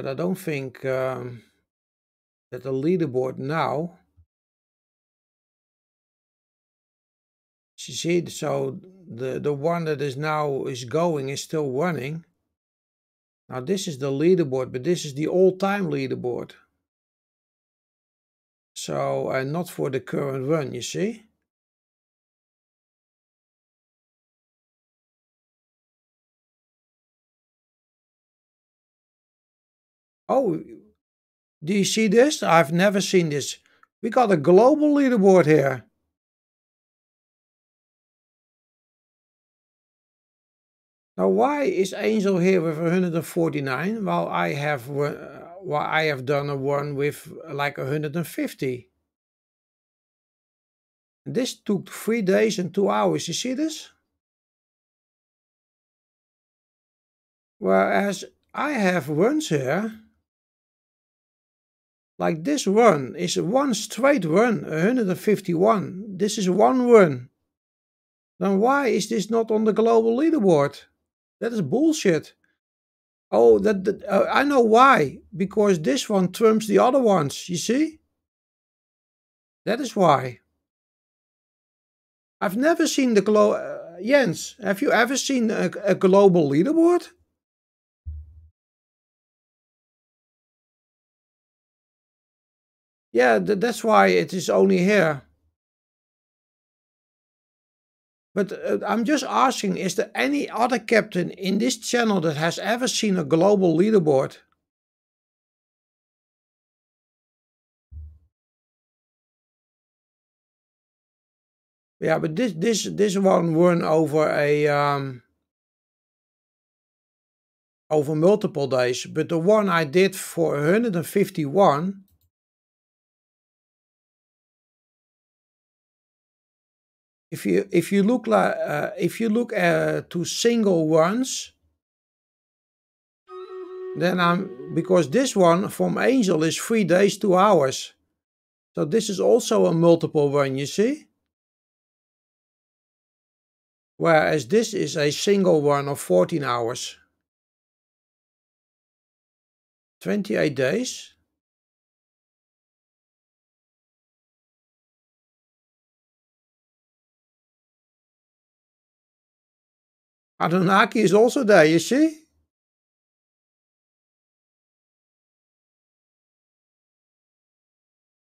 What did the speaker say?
But I don't think um, that the leaderboard now. You see, so the the one that is now is going is still running. Now this is the leaderboard, but this is the all-time leaderboard. So, and not for the current run, you see? Oh, do you see this? I've never seen this. We got a global leaderboard here. Now, why is Angel here with 149 while I have while I have done a one with like 150? This took three days and two hours. You see this? Whereas I have runs here like this run is one straight run, 151. This is one run. Then why is this not on the global leaderboard? That is bullshit. Oh, that, that uh, I know why. Because this one trumps the other ones. You see? That is why. I've never seen the glo. Uh, Jens, have you ever seen a, a global leaderboard? Yeah, th that's why it is only here. But uh, I'm just asking, is there any other captain in this channel that has ever seen a global leaderboard? Yeah, but this this this one won over a um over multiple days, but the one I did for 151 if you if you look like uh, if you look uh, to single ones then I'm because this one from Angel is three days two hours. So this is also a multiple one you see? Whereas this is a single one of 14 hours. 28 days Anunnaki is also there, you see?